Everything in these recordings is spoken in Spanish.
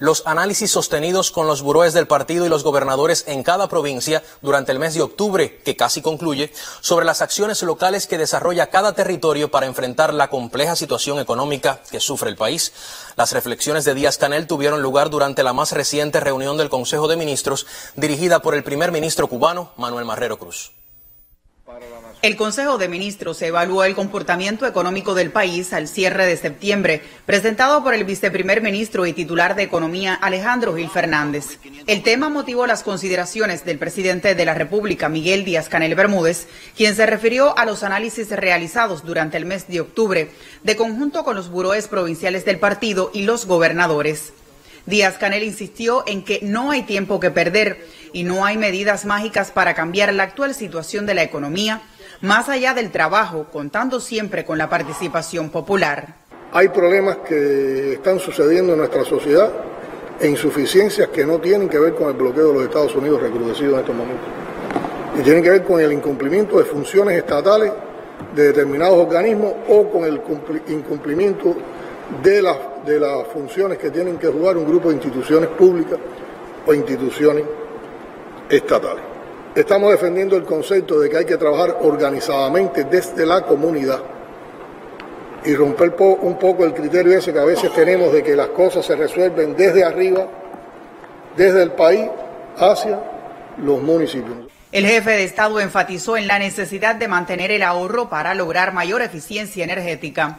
los análisis sostenidos con los buróes del partido y los gobernadores en cada provincia durante el mes de octubre, que casi concluye, sobre las acciones locales que desarrolla cada territorio para enfrentar la compleja situación económica que sufre el país. Las reflexiones de Díaz Canel tuvieron lugar durante la más reciente reunión del Consejo de Ministros dirigida por el primer ministro cubano, Manuel Marrero Cruz. El Consejo de Ministros evaluó el comportamiento económico del país al cierre de septiembre, presentado por el viceprimer ministro y titular de Economía Alejandro Gil Fernández. El tema motivó las consideraciones del presidente de la República, Miguel Díaz Canel Bermúdez, quien se refirió a los análisis realizados durante el mes de octubre, de conjunto con los buróes provinciales del partido y los gobernadores. Díaz Canel insistió en que no hay tiempo que perder y no hay medidas mágicas para cambiar la actual situación de la economía más allá del trabajo, contando siempre con la participación popular. Hay problemas que están sucediendo en nuestra sociedad e insuficiencias que no tienen que ver con el bloqueo de los Estados Unidos recrudecido en estos momentos. Y tienen que ver con el incumplimiento de funciones estatales de determinados organismos o con el incumplimiento de las, de las funciones que tienen que jugar un grupo de instituciones públicas o instituciones estatales. Estamos defendiendo el concepto de que hay que trabajar organizadamente desde la comunidad y romper un poco el criterio ese que a veces tenemos de que las cosas se resuelven desde arriba, desde el país hacia los municipios. El jefe de Estado enfatizó en la necesidad de mantener el ahorro para lograr mayor eficiencia energética.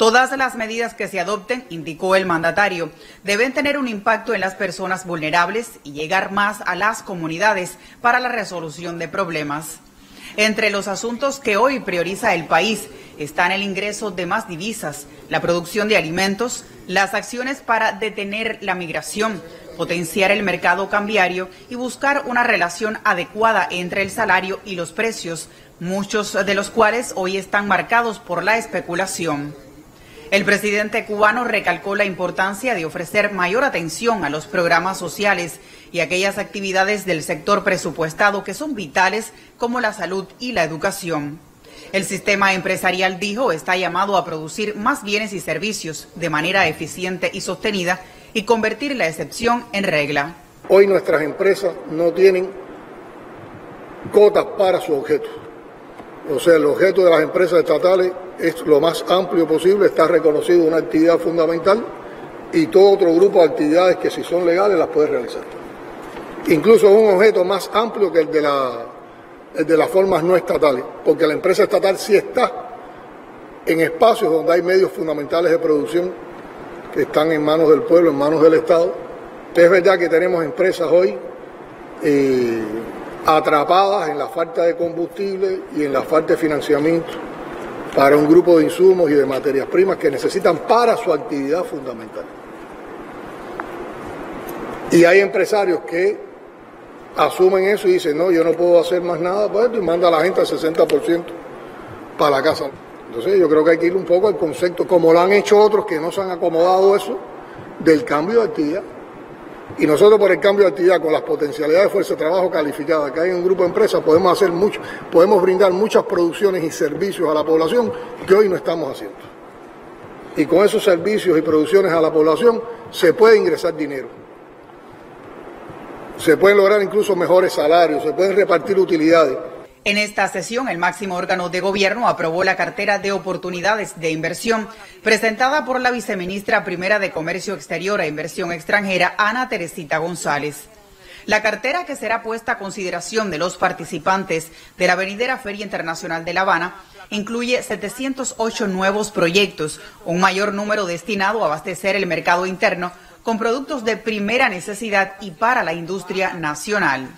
Todas las medidas que se adopten, indicó el mandatario, deben tener un impacto en las personas vulnerables y llegar más a las comunidades para la resolución de problemas. Entre los asuntos que hoy prioriza el país están el ingreso de más divisas, la producción de alimentos, las acciones para detener la migración, potenciar el mercado cambiario y buscar una relación adecuada entre el salario y los precios, muchos de los cuales hoy están marcados por la especulación. El presidente cubano recalcó la importancia de ofrecer mayor atención a los programas sociales y aquellas actividades del sector presupuestado que son vitales como la salud y la educación. El sistema empresarial, dijo, está llamado a producir más bienes y servicios de manera eficiente y sostenida y convertir la excepción en regla. Hoy nuestras empresas no tienen cotas para su objeto. O sea, el objeto de las empresas estatales es lo más amplio posible, está reconocido una actividad fundamental y todo otro grupo de actividades que si son legales las puede realizar. Incluso es un objeto más amplio que el de, la, de las formas no estatales, porque la empresa estatal sí está en espacios donde hay medios fundamentales de producción que están en manos del pueblo, en manos del Estado. Es verdad que tenemos empresas hoy eh, atrapadas en la falta de combustible y en la falta de financiamiento para un grupo de insumos y de materias primas que necesitan para su actividad fundamental. Y hay empresarios que asumen eso y dicen, no, yo no puedo hacer más nada por esto y manda a la gente al 60% para la casa. Entonces yo creo que hay que ir un poco al concepto, como lo han hecho otros que no se han acomodado eso, del cambio de actividad. Y nosotros por el cambio de actividad, con las potencialidades de fuerza de trabajo calificada que hay en un grupo de empresas, podemos hacer mucho, podemos brindar muchas producciones y servicios a la población que hoy no estamos haciendo. Y con esos servicios y producciones a la población se puede ingresar dinero. Se pueden lograr incluso mejores salarios, se pueden repartir utilidades. En esta sesión, el máximo órgano de gobierno aprobó la cartera de oportunidades de inversión presentada por la viceministra primera de Comercio Exterior e Inversión Extranjera, Ana Teresita González. La cartera que será puesta a consideración de los participantes de la venidera Feria Internacional de La Habana incluye 708 nuevos proyectos, un mayor número destinado a abastecer el mercado interno con productos de primera necesidad y para la industria nacional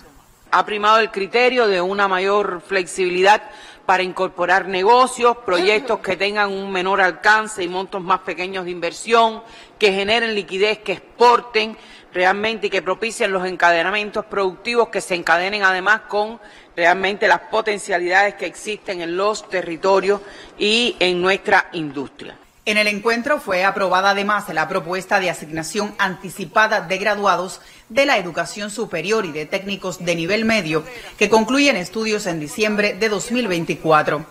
ha primado el criterio de una mayor flexibilidad para incorporar negocios, proyectos que tengan un menor alcance y montos más pequeños de inversión, que generen liquidez, que exporten realmente y que propicien los encadenamientos productivos que se encadenen además con realmente las potencialidades que existen en los territorios y en nuestra industria. En el encuentro fue aprobada además la propuesta de asignación anticipada de graduados de la educación superior y de técnicos de nivel medio que concluyen estudios en diciembre de 2024.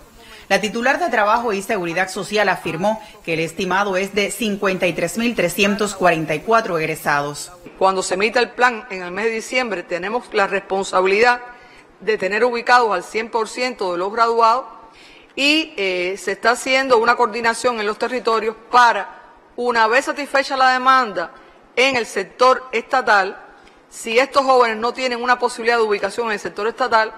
La titular de Trabajo y Seguridad Social afirmó que el estimado es de 53.344 egresados. Cuando se emita el plan en el mes de diciembre, tenemos la responsabilidad de tener ubicados al 100% de los graduados y eh, se está haciendo una coordinación en los territorios para, una vez satisfecha la demanda en el sector estatal, si estos jóvenes no tienen una posibilidad de ubicación en el sector estatal,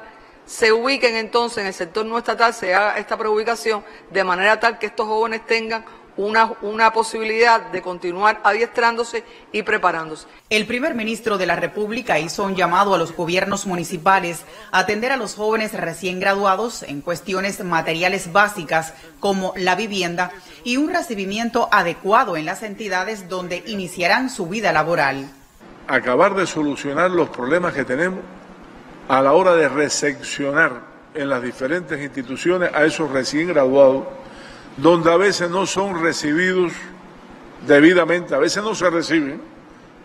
se ubiquen entonces en el sector no estatal, se haga esta preubicación de manera tal que estos jóvenes tengan una, una, posibilidad de continuar adiestrándose y preparándose. El primer ministro de la República hizo un llamado a los gobiernos municipales a atender a los jóvenes recién graduados en cuestiones materiales básicas como la vivienda y un recibimiento adecuado en las entidades donde iniciarán su vida laboral. Acabar de solucionar los problemas que tenemos a la hora de recepcionar en las diferentes instituciones a esos recién graduados, donde a veces no son recibidos debidamente, a veces no se reciben,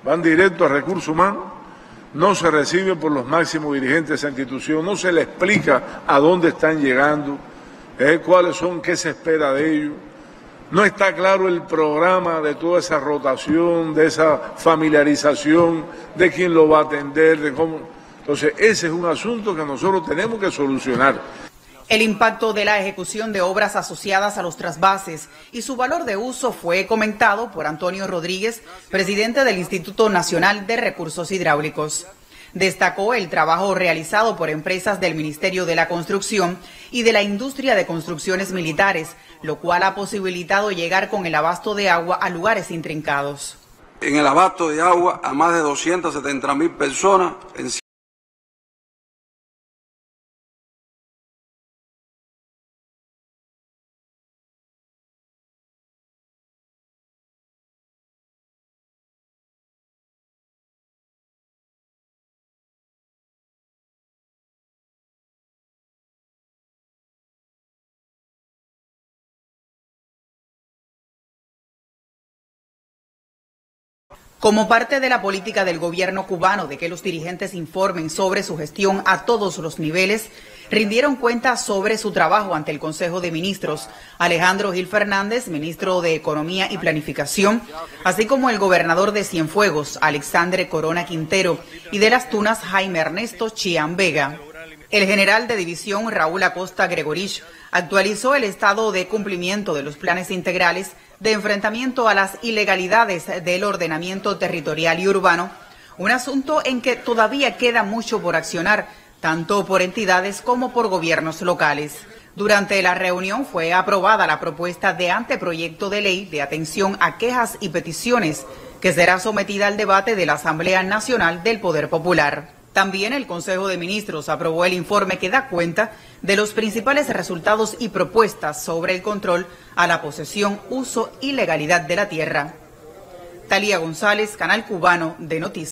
van directo a recursos humanos, no se reciben por los máximos dirigentes de esa institución, no se les explica a dónde están llegando, eh, cuáles son, qué se espera de ellos. No está claro el programa de toda esa rotación, de esa familiarización, de quién lo va a atender, de cómo entonces, ese es un asunto que nosotros tenemos que solucionar. El impacto de la ejecución de obras asociadas a los trasvases y su valor de uso fue comentado por Antonio Rodríguez, presidente del Instituto Nacional de Recursos Hidráulicos. Destacó el trabajo realizado por empresas del Ministerio de la Construcción y de la industria de construcciones militares, lo cual ha posibilitado llegar con el abasto de agua a lugares intrincados. En el abasto de agua a más de 270 mil personas en Como parte de la política del gobierno cubano de que los dirigentes informen sobre su gestión a todos los niveles, rindieron cuenta sobre su trabajo ante el Consejo de Ministros Alejandro Gil Fernández, ministro de Economía y Planificación, así como el gobernador de Cienfuegos, Alexandre Corona Quintero, y de las Tunas, Jaime Ernesto Chián Vega. El general de división Raúl Acosta Gregorich actualizó el estado de cumplimiento de los planes integrales de enfrentamiento a las ilegalidades del ordenamiento territorial y urbano, un asunto en que todavía queda mucho por accionar, tanto por entidades como por gobiernos locales. Durante la reunión fue aprobada la propuesta de anteproyecto de ley de atención a quejas y peticiones que será sometida al debate de la Asamblea Nacional del Poder Popular. También el Consejo de Ministros aprobó el informe que da cuenta de los principales resultados y propuestas sobre el control a la posesión, uso y legalidad de la tierra. Talía González, Canal Cubano de Noticias.